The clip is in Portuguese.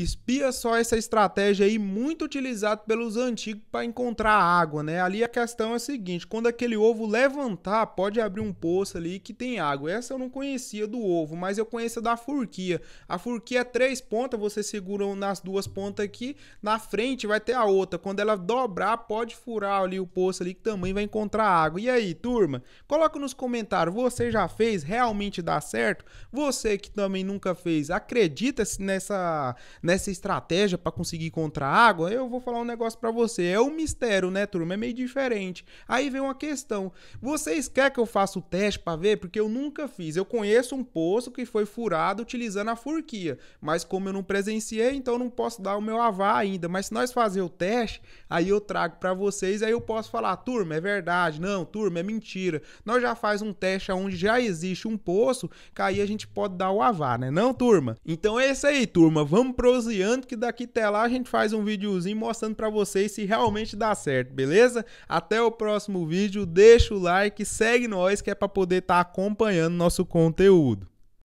Espia só essa estratégia aí muito utilizada pelos antigos para encontrar água, né? Ali a questão é a seguinte, quando aquele ovo levantar, pode abrir um poço ali que tem água. Essa eu não conhecia do ovo, mas eu conheço da furquia. A furquia é três pontas, você segura nas duas pontas aqui, na frente vai ter a outra. Quando ela dobrar, pode furar ali o poço ali que também vai encontrar água. E aí, turma? Coloca nos comentários, você já fez? Realmente dá certo? Você que também nunca fez, acredita nessa nessa estratégia para conseguir encontrar água, eu vou falar um negócio para você. É um mistério, né, turma? É meio diferente. Aí vem uma questão. Vocês querem que eu faça o teste para ver? Porque eu nunca fiz. Eu conheço um poço que foi furado utilizando a furquia, mas como eu não presenciei, então não posso dar o meu avar ainda. Mas se nós fazer o teste, aí eu trago para vocês, aí eu posso falar, turma, é verdade. Não, turma, é mentira. Nós já faz um teste onde já existe um poço, que aí a gente pode dar o avar, né? Não, turma? Então é isso aí, turma. Vamos pro proseando que daqui até lá a gente faz um videozinho mostrando para vocês se realmente dá certo, beleza? Até o próximo vídeo, deixa o like, segue nós que é para poder estar tá acompanhando nosso conteúdo.